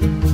Bye.